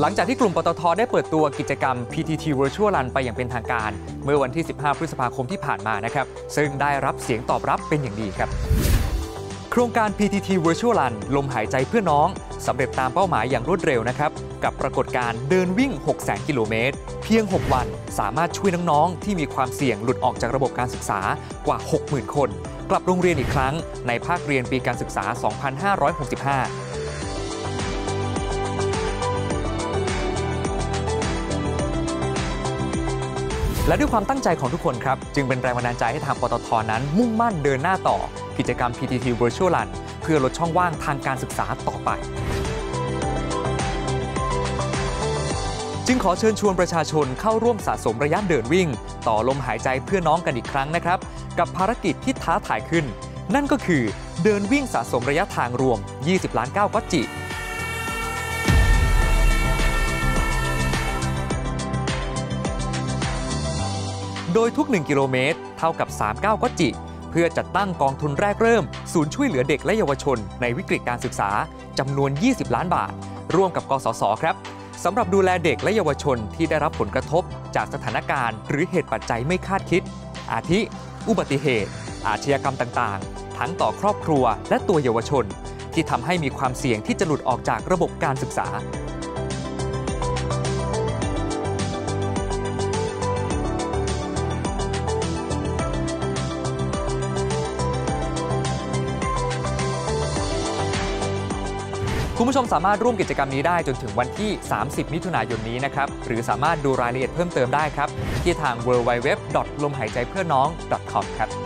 หลังจากที่กลุ่มปตทได้เปิดตัวกิจกรรม PTT Virtual Run ไปอย่างเป็นทางการ เมื่อวันที่ 15 พฤษภาคมที่ผ่านมานะครับ ซึ่งได้รับเสียงตอบรับเป็นอย่างดีครับ โครงการ PTT Virtual Run ลมหายใจเพื่อน้องสำเร็จตามเป้าหมายอย่างรวดเร็วนะครับ กับปรากฏการ์เดินวิ่ง 600,000 กิโลเมตร เพียง 6 วัน สามารถช่วยน้องๆ ที่มีความเสี่ยงหลุดออกจากระบบการศึกษากว่า 60,000 คน กลับโรงเรียนอีกครั้งในภาคเรียนปีการศึกษา 2565 และด้วยความตั้งใจของทุกคนครับ จึงเป็นแรงบันดาลใจให้ทางปตทนั้น มุ่งมั่นเดินหน้าต่อ กิจกรรม PTT Virtual Run เพื่อลดช่องว่างทางการศึกษาต่อไป จึงขอเชิญชวนประชาชนเข้าร่วมสะสมระยะเดินวิ่ง ต่อลมหายใจเพื่อน้องกันอีกครั้งนะครับ กับภารกิจที่ท้าทายขึ้น นั่นก็คือเดินวิ่งสะสมระยะทางรวม 20 ล้านก้าวก็จิ โดยทุก 1 กิโลเมตร เท่ากับ3ก้าก็จิ เพื่อจัดตั้งกองทุนแรกเริ่ม ศูนย์ช่วยเหลือเด็กและเยาวชน ในวิกฤตการศึกษาจำนวน 20 ล้านบาท ร่วมกับกสศครับสำหรับดูแลเด็กและเยาวชนที่ได้รับผลกระทบ จากสถานการณ์ หรือเหตุปัจจัยไม่คาดคิด อาทิ อุบัติเหตุ อาชญากรรมต่างๆ ทั้งต่อครอบครัวและตัวเยาวชน ที่ทำให้มีความเสี่ยงที่จะหลุดออกจากระบบการศึกษา คุณผู้ชมสามารถร่วมกิจกรรมนี้ได้จนถึงวันที่ 30 มิถุนายนนี้นะครับ หรือสามารถดูรายละเอียดเพิ่มเติมได้ครับ ที่ทาง w w w ลมหายใจเพื่อน้อง .com ครับ